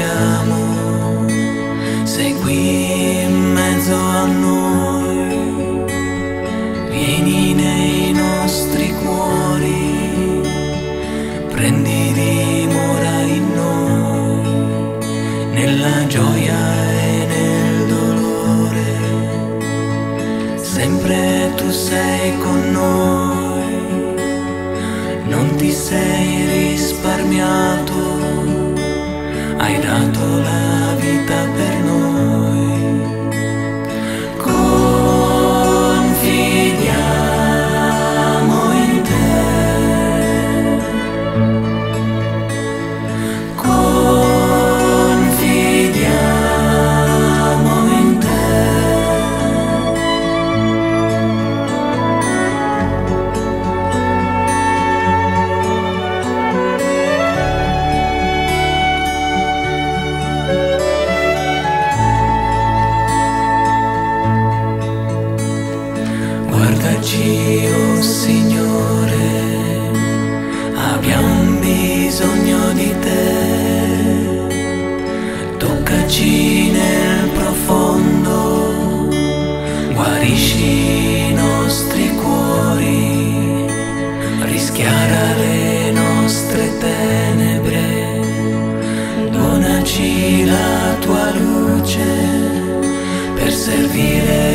siamo, sei qui in mezzo a noi, vieni nei nostri cuori, prendi dimora in noi, nella gioia. Hai dato la vita per aiutaci, oh Signore, abbiamo bisogno di te. Toccaci nel profondo, guarisci i nostri cuori, rischiara le nostre tenebre, donaci la tua luce per servire.